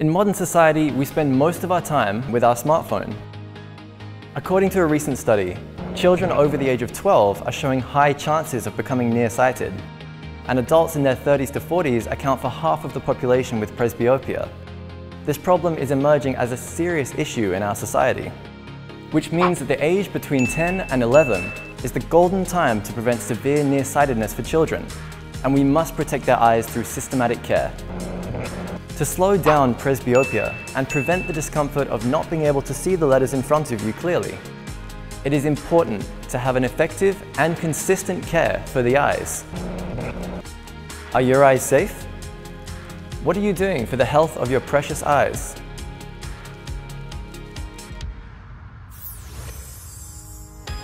In modern society, we spend most of our time with our smartphone. According to a recent study, children over the age of 12 are showing high chances of becoming nearsighted, and adults in their 30s to 40s account for half of the population with presbyopia. This problem is emerging as a serious issue in our society, which means that the age between 10 and 11 is the golden time to prevent severe nearsightedness for children, and we must protect their eyes through systematic care. To slow down presbyopia and prevent the discomfort of not being able to see the letters in front of you clearly, it is important to have an effective and consistent care for the eyes. Are your eyes safe? What are you doing for the health of your precious eyes?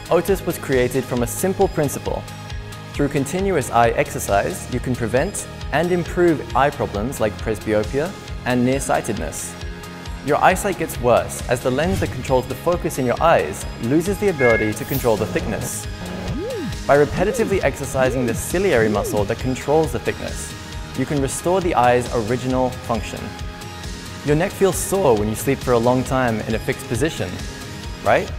Otus was created from a simple principle. Through continuous eye exercise, you can prevent and improve eye problems like presbyopia and nearsightedness. Your eyesight gets worse as the lens that controls the focus in your eyes loses the ability to control the thickness. By repetitively exercising the ciliary muscle that controls the thickness, you can restore the eye's original function. Your neck feels sore when you sleep for a long time in a fixed position, right?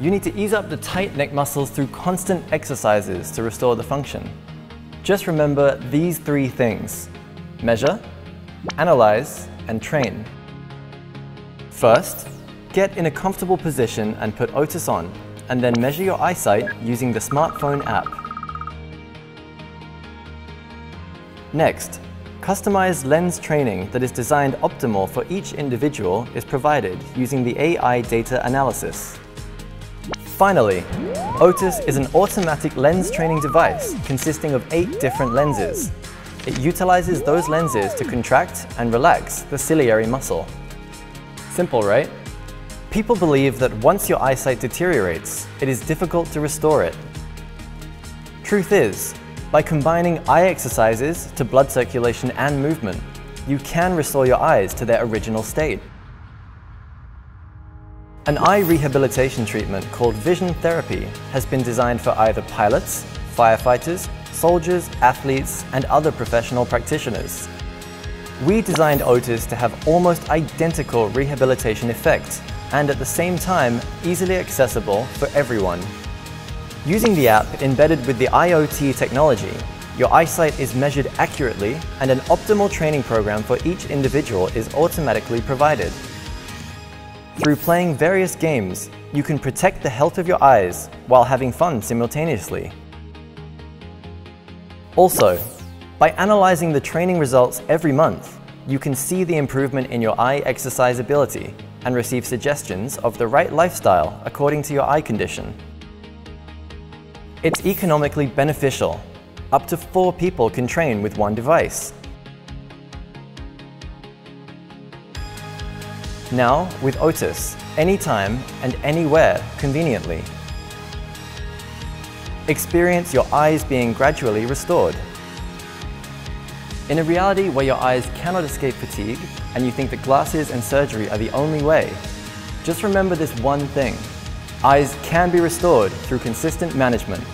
You need to ease up the tight neck muscles through constant exercises to restore the function. Just remember these three things. Measure, analyze, and train. First, get in a comfortable position and put Otus on, and then measure your eyesight using the smartphone app. Next, customized lens training that is designed optimal for each individual is provided using the AI data analysis. Finally, Otus is an automatic lens training device consisting of eight different lenses. It utilizes those lenses to contract and relax the ciliary muscle. Simple, right? People believe that once your eyesight deteriorates, it is difficult to restore it. Truth is, by combining eye exercises to blood circulation and movement, you can restore your eyes to their original state. An eye rehabilitation treatment called vision therapy has been designed for either pilots, firefighters, soldiers, athletes, and other professional practitioners. We designed Otus to have almost identical rehabilitation effects and at the same time easily accessible for everyone. Using the app embedded with the IoT technology, your eyesight is measured accurately and an optimal training program for each individual is automatically provided. Through playing various games, you can protect the health of your eyes while having fun simultaneously. Also, by analyzing the training results every month, you can see the improvement in your eye exercise ability and receive suggestions of the right lifestyle according to your eye condition. It's economically beneficial. Up to four people can train with one device. Now, with Otus, anytime and anywhere conveniently. Experience your eyes being gradually restored. In a reality where your eyes cannot escape fatigue and you think that glasses and surgery are the only way, just remember this one thing. Eyes can be restored through consistent management